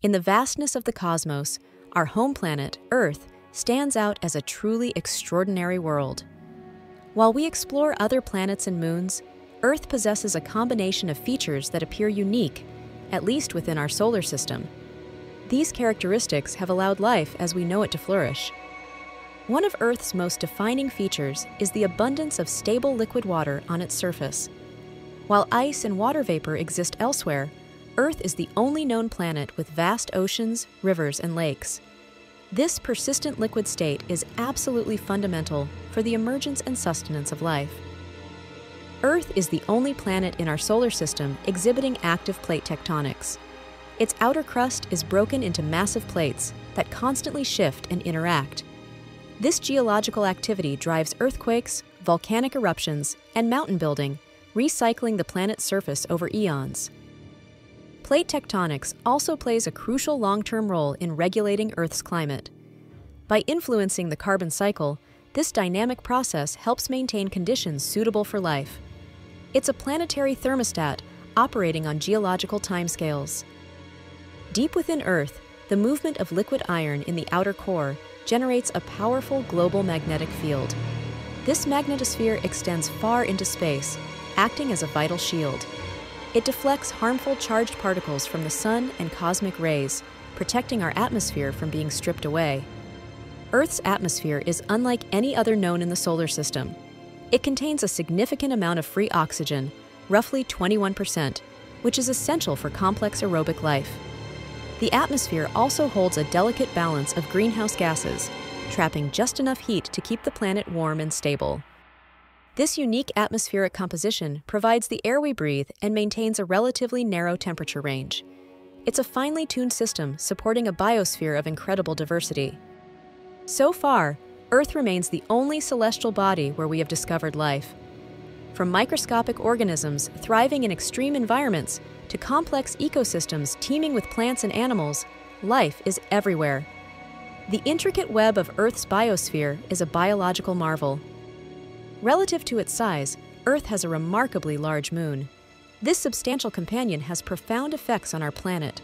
In the vastness of the cosmos, our home planet, Earth, stands out as a truly extraordinary world. While we explore other planets and moons, Earth possesses a combination of features that appear unique, at least within our solar system. These characteristics have allowed life as we know it to flourish. One of Earth's most defining features is the abundance of stable liquid water on its surface. While ice and water vapor exist elsewhere, Earth is the only known planet with vast oceans, rivers, and lakes. This persistent liquid state is absolutely fundamental for the emergence and sustenance of life. Earth is the only planet in our solar system exhibiting active plate tectonics. Its outer crust is broken into massive plates that constantly shift and interact. This geological activity drives earthquakes, volcanic eruptions, and mountain building, recycling the planet's surface over eons. Plate tectonics also plays a crucial long-term role in regulating Earth's climate. By influencing the carbon cycle, this dynamic process helps maintain conditions suitable for life. It's a planetary thermostat operating on geological timescales. Deep within Earth, the movement of liquid iron in the outer core generates a powerful global magnetic field. This magnetosphere extends far into space, acting as a vital shield. It deflects harmful charged particles from the sun and cosmic rays, protecting our atmosphere from being stripped away. Earth's atmosphere is unlike any other known in the solar system. It contains a significant amount of free oxygen, roughly 21%, which is essential for complex aerobic life. The atmosphere also holds a delicate balance of greenhouse gases, trapping just enough heat to keep the planet warm and stable. This unique atmospheric composition provides the air we breathe and maintains a relatively narrow temperature range. It's a finely tuned system supporting a biosphere of incredible diversity. So far, Earth remains the only celestial body where we have discovered life. From microscopic organisms thriving in extreme environments to complex ecosystems teeming with plants and animals, life is everywhere. The intricate web of Earth's biosphere is a biological marvel. Relative to its size, Earth has a remarkably large moon. This substantial companion has profound effects on our planet.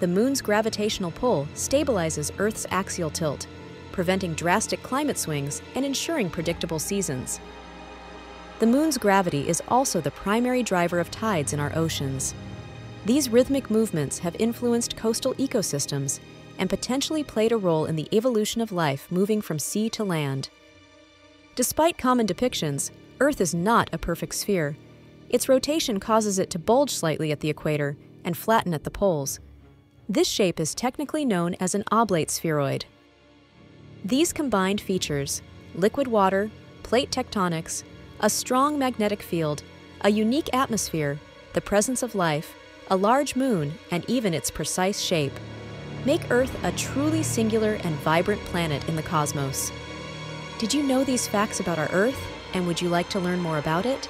The moon's gravitational pull stabilizes Earth's axial tilt, preventing drastic climate swings and ensuring predictable seasons. The moon's gravity is also the primary driver of tides in our oceans. These rhythmic movements have influenced coastal ecosystems and potentially played a role in the evolution of life moving from sea to land. Despite common depictions, Earth is not a perfect sphere. Its rotation causes it to bulge slightly at the equator and flatten at the poles. This shape is technically known as an oblate spheroid. These combined features liquid water, plate tectonics, a strong magnetic field, a unique atmosphere, the presence of life, a large moon, and even its precise shape make Earth a truly singular and vibrant planet in the cosmos. Did you know these facts about our Earth, and would you like to learn more about it?